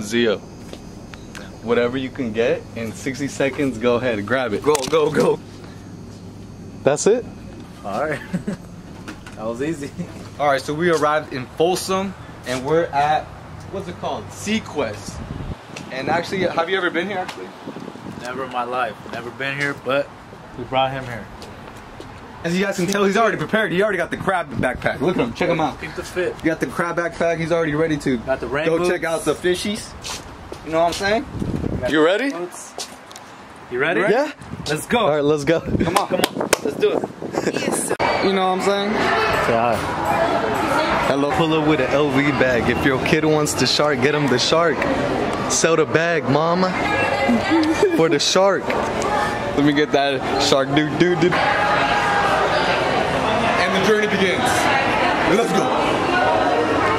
Zio. Whatever you can get in 60 seconds, go ahead, grab it. Go, go, go. That's it? Alright. that was easy. All right, so we arrived in Folsom, and we're at what's it called? SeaQuest. And actually, have you ever been here? Actually, Never in my life. Never been here, but we brought him here. As you guys can tell, he's already prepared. He already got the crab backpack. Look at him. Check him out. Keep the fit. You got the crab backpack. He's already ready to Got the go boots. check out the fishies. You know what I'm saying? You ready? You ready? Yeah. Let's go. All right, let's go. Come on, come on. Let's do it. You know what I'm saying? Yeah. Hello. Pull up with an LV bag. If your kid wants the shark, get him the shark. Sell the bag, mama. For the shark. Let me get that shark dude, dude, dude. And the journey begins. Let's go.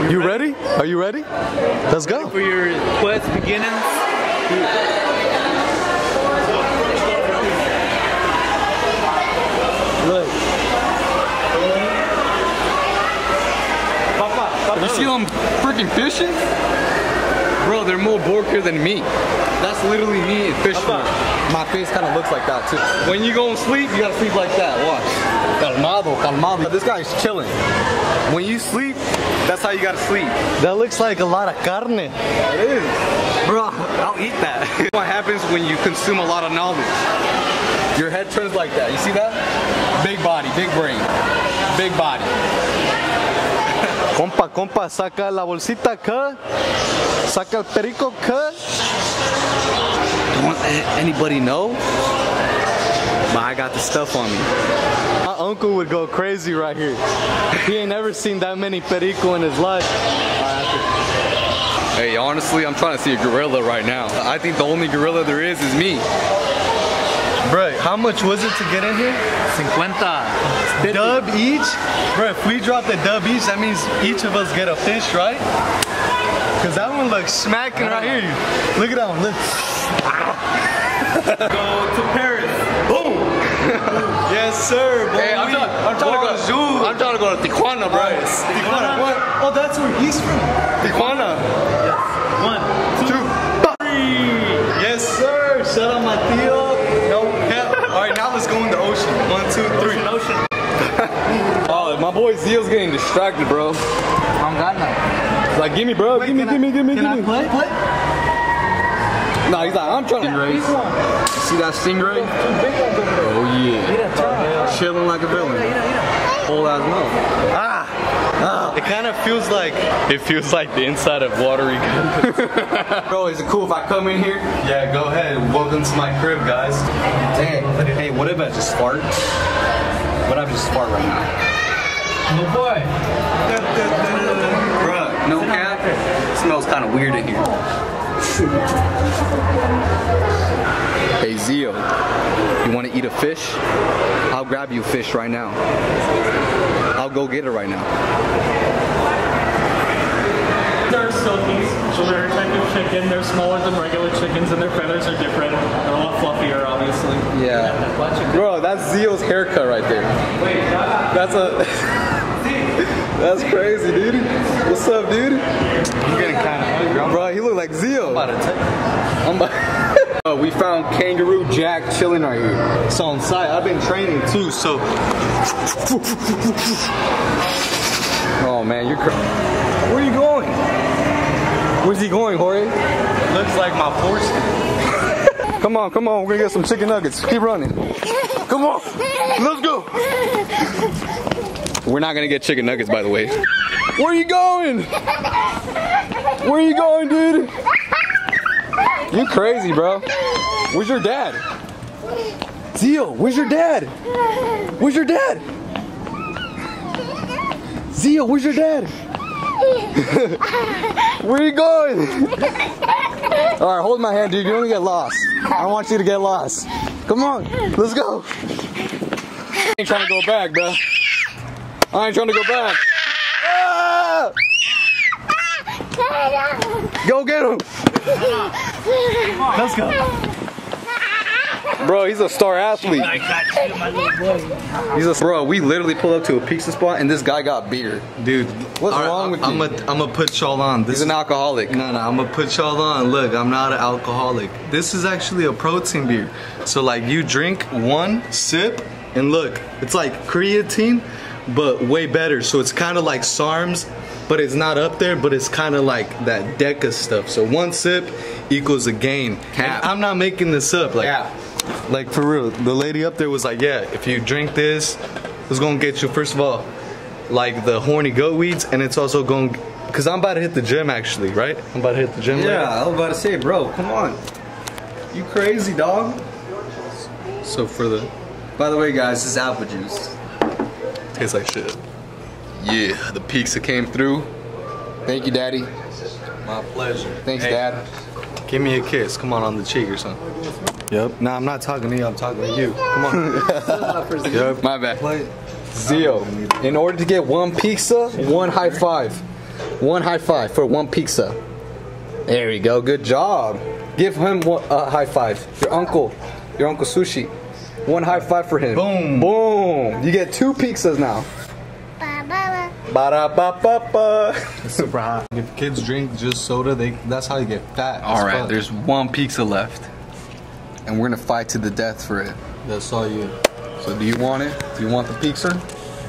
You ready? Are you ready? Let's go. For your quest beginnings. Look. Papa, Papa. You see them freaking fishing? Bro, they're more borker than me. That's literally me and fish food. My face kind of looks like that too. When you go to sleep, you gotta sleep like that. Watch. Calmado, calmado. This guy's chilling. When you sleep, that's how you gotta sleep. That looks like a lot of carne. It is. Bro, I'll eat that. what happens when you consume a lot of knowledge? Your head turns like that. You see that? Big body, big brain. Big body. Compa, compa, saca la bolsita acá. Saca el perico acá. Don't want anybody know? But I got the stuff on me. My uncle would go crazy right here. He ain't never seen that many perico in his life. Hey, honestly, I'm trying to see a gorilla right now. I think the only gorilla there is is me. Bro, how much was it to get in here? 50. Dub each? Bro, if we drop the dub each, that means each of us get a fish, right? Cause that one looks smacking right here. Look at that one, look. Go to Paris. Boom. yes, sir, boy. Hey, I'm, try- I'm trying to go. I'm trying to go to Tijuana, bro. Tijuana. What? Oh, that's where he's from. Tijuana. One, two, three. Yes, sir. Shout out my tío. No cap. All right, now let's go in the ocean. One, two, three. Ocean, ocean. Oh, my boy Zio's getting distracted, bro. I'm gonna. He's like, gimme, bro. gimme, gimme, gimme, Can I gimme. play? Play? Nah, he's like, I'm trying to race. See that stingray? Oh yeah. Chilling like a villain. Whole ass mouth. Ah, it kind of feels like It feels like the inside of watery Bro, is it cool if I come in here? Yeah, go ahead. Welcome to my crib, guys. Hey, hey, what if I just fart? What if I just fart right now? No boy. Bruh, smells kind of weird in here. hey Zio, you want to eat a fish? I'll grab you fish right now. I'll go get it right now. They're silkies, so they're a type of chicken. They're smaller than regular chickens, and their feathers are different. They're a lot fluffier, obviously. Yeah. Bro, that's Zio's haircut right there. Wait, That's a. that's crazy, dude. What's up, dude? I'm getting kind of hungry. I'm Bro, he look like Zio. about to take. I'm about- Uh, we found Kangaroo Jack chilling right here. So on site, I've been training too, so Oh man, you're. Cr- Where are you going? Where's he going, Jorge? looks like my foreskin. Come on, come on. We're gonna get some chicken nuggets. Keep running. Come on. Let's go. We're not gonna get chicken nuggets, by the way. Where are you going? Where are you going, dude? You crazy, bro. Where's your dad? Zio, where's your dad? Where's your dad? Zio, where's your dad? Where are you going? All right, hold my hand, dude. You're gonna get lost. I don't want you to get lost. Come on, let's go. I ain't trying to go back, bro. I ain't trying to go back. Ah! Go get him. Let's go. Bro, he's a star athlete. I got you, my little boy. He's a bro. We literally pulled up to a pizza spot and this guy got beer. Dude, What's all wrong with I'm you? I'm gonna put y'all on. This He's an alcoholic. No, no, I'm gonna put y'all on. Look, I'm not an alcoholic. This is actually a protein beer. So like you drink one sip and look, it's like creatine, but way better. So it's kind of like SARMs, but it's not up there, but it's kind of like that Deca stuff. So one sip equals a game. Cap. I'm not making this up. Like, Cap. like for real. The lady up there was like, yeah, if you drink this, it's gonna get you first of all, like the horny goat weeds, and it's also going. Cause I'm about to hit the gym actually, right? I'm about to hit the gym. later. Yeah, I was about to say, bro, come on. You crazy, dog? So for the By the way, guys, this is apple juice. Tastes like shit. Yeah, the pizza came through. Thank you, Daddy. My pleasure. Thanks, Hey, Dad. Give me a kiss. Come on, on the cheek or something. Yep. Nah, I'm not talking to you. I'm talking to you. Come on. yep. My bad. Zio, in order to get one pizza, one high five. One high five for one pizza. There you go. Good job. Give him one, a high five. Your uncle, your uncle Sushi. One high five for him. Boom. Boom. You get two pizzas now. Ba-da-ba-ba-ba. Super hot. If kids drink just soda, they that's how you get fat. All right, as fuck. there's one pizza left, and we're gonna fight to the death for it. That's all you. So, do you want it? Do you want the pizza?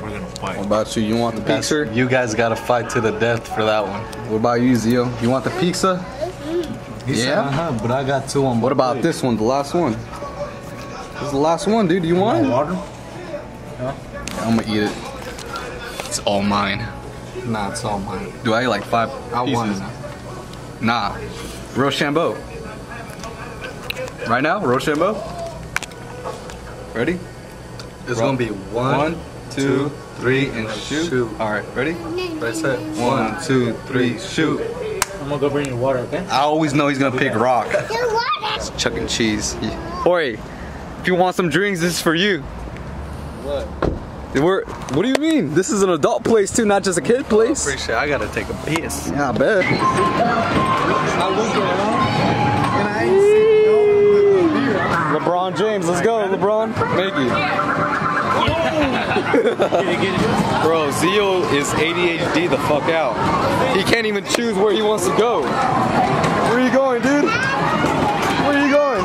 We're gonna fight. What about you? You want the That's- pizza? You guys gotta fight to the death for that one. What about you, Zio? You want the pizza? He said, Yeah? uh-huh, but I got two on. What about plate. this one, the last one? This is the last one, dude. Do you want it? Water? I'm gonna eat it. It's all mine. Nah, it's all mine. Do I eat like five I pieces? want it. Nah. Rochambeau. Right now, Rochambeau. Ready? It's Bro. gonna be one, One, two, three, and shoot. shoot. All right, ready? Right set. One, two, three, shoot. I'm gonna go bring you water, okay? I always know he's gonna pick rock. It's Chuck and cheese. Oi, if you want some drinks, this is for you. What? We're, what do you mean? This is an adult place too, not just a kid place. Oh, appreciate. I gotta take a piss. Yeah, I bet. I look around and I ain't see no beer. LeBron James, let's go, LeBron. Thank you. Bro, Zio is ADHD the fuck out. He can't even choose where he wants to go. Where are you going, dude? Where are you going?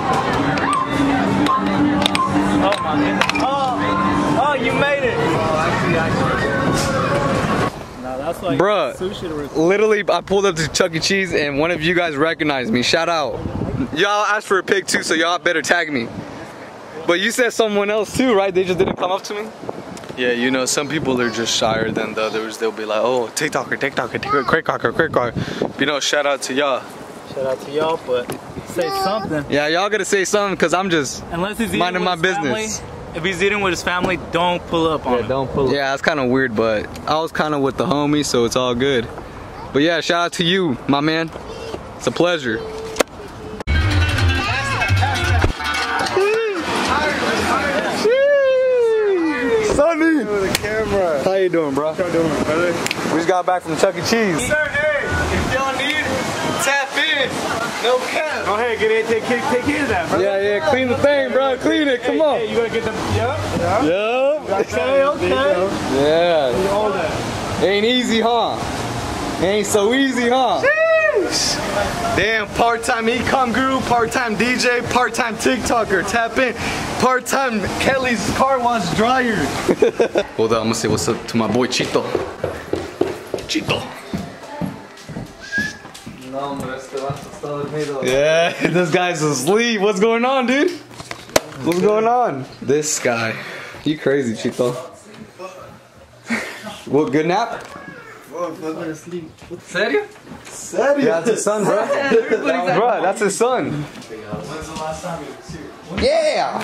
Oh my goodness. Oh, oh, you made it. No, that's like Bruh. sushi to record. Literally, I pulled up to Chuck E. Cheese and one of you guys recognized me. Shout out. Y'all asked for a pic too, so y'all better tag me. But you said someone else too, right? They just didn't come up to me? Yeah, you know, some people are just shyer than the others. They'll be like, oh, TikToker, TikToker, quick cocker, quick cocker. You know, shout out to y'all. Shout out to y'all, but say something. Yeah, y'all gotta say something because I'm just. Unless he's Minding my business. Family, if he's eating with his family, don't pull up on him. don't pull Yeah, that's kind of weird, but I was kind of with the homie, so it's all good. But yeah, shout out to you, my man. It's a pleasure. Sonny! How you doing, bro? How you doing, brother? We just got back from Chuck E. Cheese. Sir, hey, if y'all need, tap in. No cap. Go ahead, get it. Take, take, take care of that, bro. Yeah, yeah, clean the thing, bro. Clean it. Come on. Hey, you gotta get them. Yep. Yep. Yup. Okay, okay. Yeah. All that. Ain't easy, huh? Ain't so easy, huh? Damn, part-time ecom guru, part-time DJ, part-time TikToker. Tap in. Part-time Kelly's car wash dryer. Hold on, I'm gonna say what's up to my boy Chito. Chito. Yeah, this guy's asleep. What's going on, dude? What's going on? This guy. You crazy, Chito. What, good nap? Serio? Serio? Yeah, that's his son, bro. bro, that's his son. Yeah!